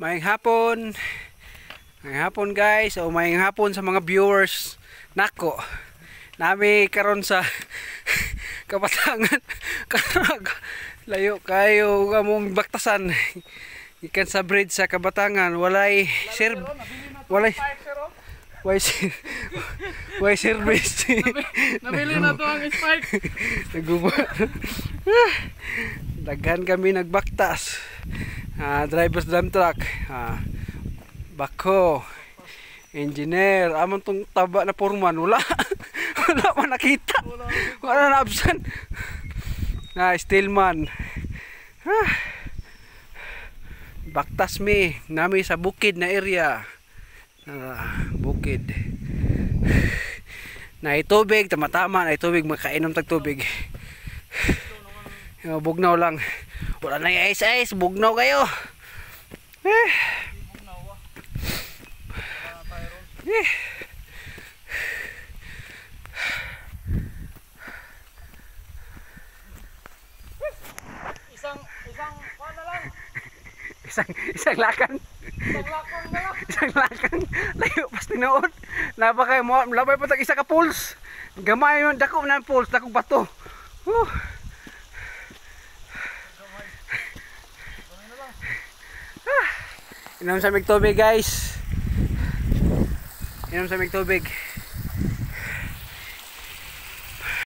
Mayang hapon. Mayang hapon guys. O mayang hapon sa mga viewers. Nako. Nami karon sa kabatangan. Karag. Layo kayo among baktasan. Ikan sa bridge sa kabatangan. Walay sir. Walay. Why sir? Why service? Nabili na to ang spike. Naguba. Daghan kami nagbaktas. Ah, driver's dump truck. Ah, bako. Engineer, amon tong taba na foreman wala. wala pa nakita. Wala na absent. Na stillman. Ah. Baktas mi nami sa bukid na area. Ah, bukid. Na itubig, tama-tama na itubig, makainom tag tubig. Bugnaw lang. Wala na yung ice ice, bugnaw kayo. Eh. Eh. Isang isang na lang. Isang isang lakan, Isang lakang na lang. isang lakan. Layo pas tinuod. Laba kay mo, labay pa tag isa ka pulse. Gamay yon dako na pulse, dako bato. Huh. Inom sa mig tubig guys. Inom sa mig tubig.